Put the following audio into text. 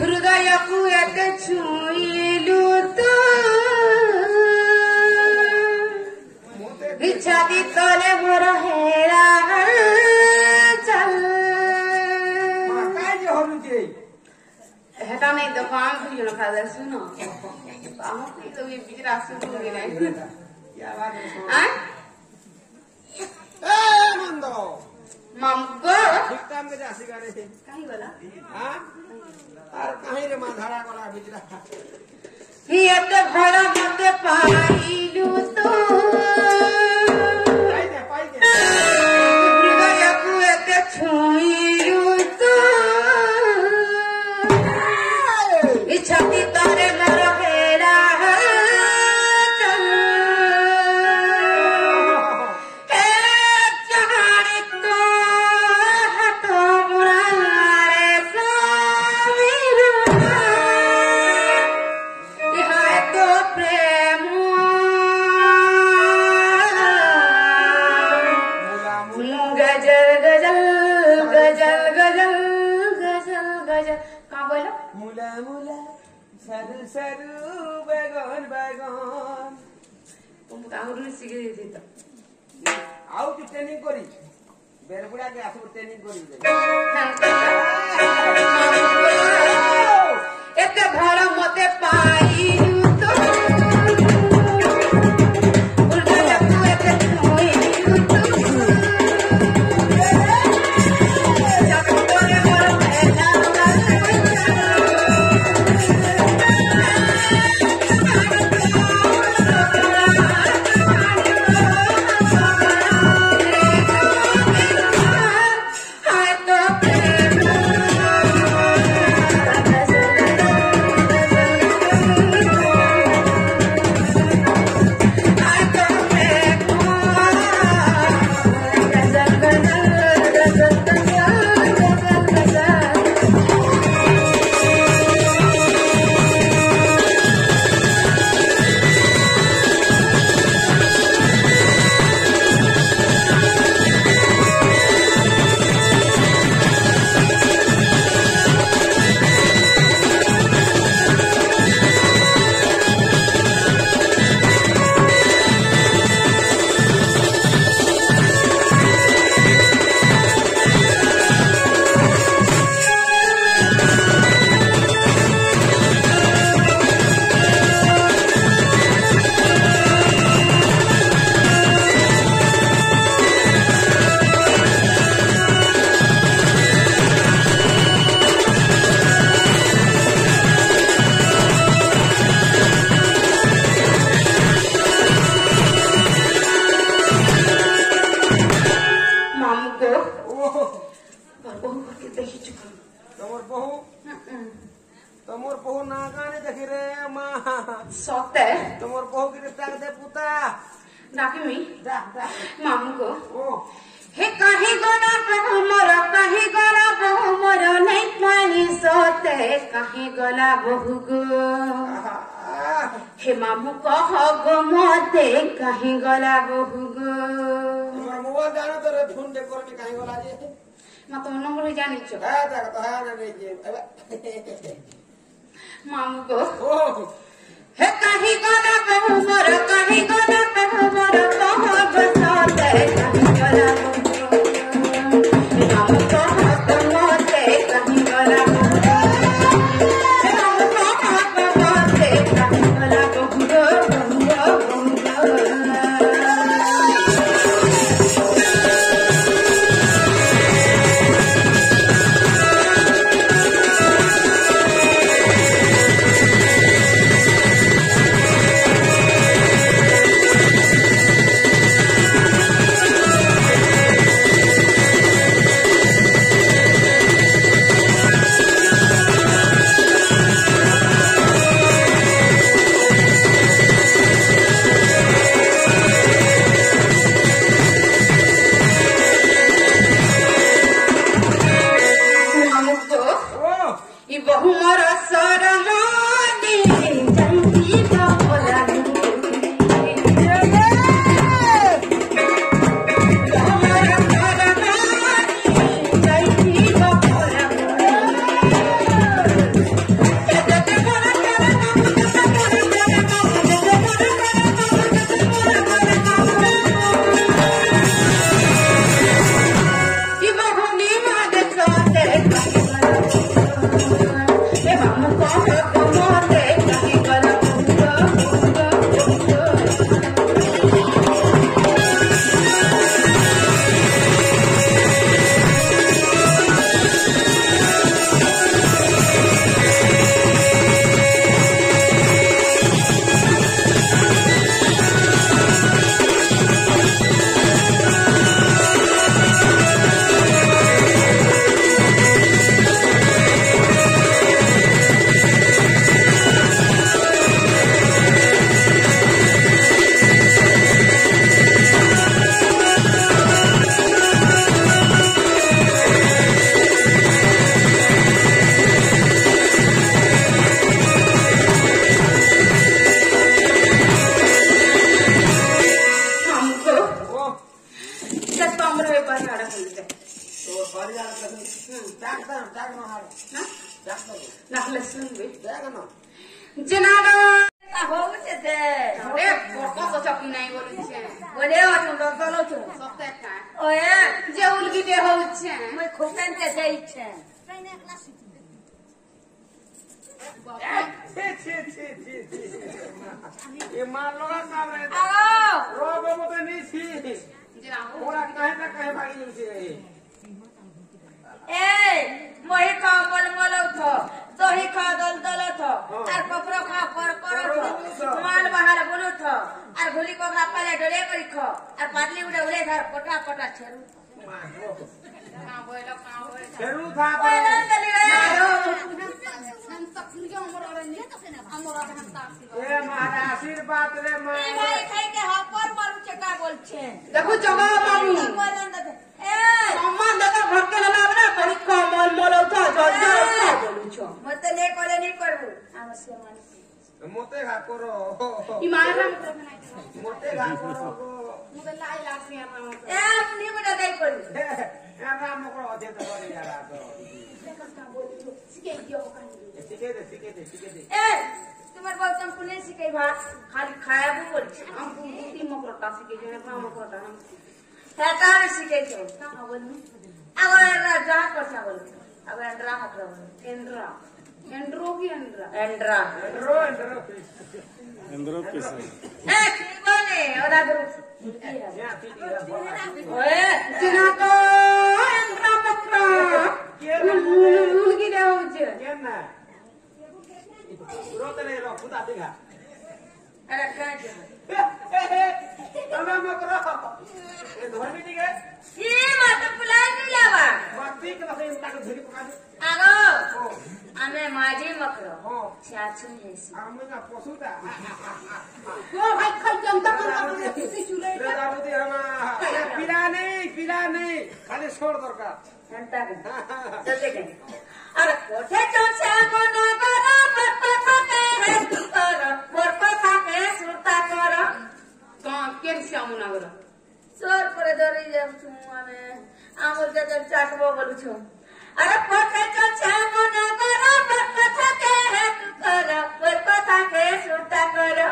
হৃদয়কু এত ছুঁইলু তো। বিছাদি তলে মোর হেরা চাল। হেটা নাই দেখো আমি তুই জন খাদা শুনো? আমার তো হ্যাঁ? একটা ঘোড়া হতে পারে हो जाए कहाँ बोलो मुला मुला सरु सरु बगन बगन तुम कांगरू सीखे दी थी तो आओ तू ट्रेनिंग करी बेलबुड़ा के आसुर ट्रेनिंग करी আমাকে দেখিছ তোমার বহু তোমার বহু না গানে দেখি রে মা সতে তোমার বহু কি ডাক দে পুতা ডাকি মি ডাক ডাক মামু গো ও হে কাহি গড়া প্রভু মোর কাহি গড়া বহু মোর নাই পানি সতে কাহি গলা বহু গো হে মামু কহ গো মতে কাহি গলা বহু গো তোমার মোবাইল জানো তোর ফোন দে করবি কাহি গলা যে মা তোমার নম্বর হয়ে মামু গো। হে কাহি গো না কাহি গো মহি খাও মলমল উঠ। দহি খাও দল দল উঠ। আর কপড় খাও কর কর মাল বাহার বুলুঠ আর ঘুলি কোগড়া পালে ডলে করি খাও আর পাতলি উড়ে উড়ে ধর কটা কটা ছেড়ু ফেরু থা এ মারা আশীর্বাদ রে মা ভাই খাইকে হপর মারু চেকা বলছেন দেখো জগা মারু এ সম্মান দাদা ভক্ত না আমরা পরীক্ষা মন বলো তো জজ বলছো মতে নে কলে নি করব আমার সে মান মতে ঘা করো ই মারা মতে ঘা করো মতে লাই লাসি আমার এ আপনি বড় দেই করি এ রাম করে অধে তো করে যারা তো শিখে দে শিখে দে শিখে দে ए তোমার বউ চম্পু নেই শিখাই ভাত খালি খায়াবু বলছি আম পুতি মকরটা শিখে জনে মা মকরটা সেটা আমি শিখাইছো আগর এন্ড্রা যা করছা বল আগর এন্ড্রা হাকরা বল এন্দ্রা এন্ড্রো কি এন্ড্রা এন্ড্রা এন্ড্রো এন্ড্রো Andrò che sei? এ কি বলে ওরা গুরু ইয়া ঠিক उनकी देव उनकी देव उनकी देव उनकी देव ଆମେ ମାଝି ମକର ଚାଛୁ ହେସି ଆମେ ନା ପଶୁଟା ଓ ଭାଇ ଖାଇ ଜନ୍ତା କଲା ସେ ଚୁଲେଇ ଦାରୁଦି ଆମା ପିଲା ନେଇ ପିଲା ନେଇ ଖାଲି ସୋର ଦରକାର ଘଣ୍ଟା ଜଲ୍ଦି କେ ଆରେ କୋଠେ ଚୋଛା ବନଗର ପତ ଥକେ ହେସି କାମନା କର ସୋର ପରେ ଧରି ଯାଉଛୁ ଆମେ ଆମର ଜାଗାରେ ଚାଟବ ବୋଲୁଛୁ ଆରେ ପଠାଇଛ ଚାମନା କର ବରକଥା କେ ହେତୁ କର ବରକଥା କେ ସୁତା କର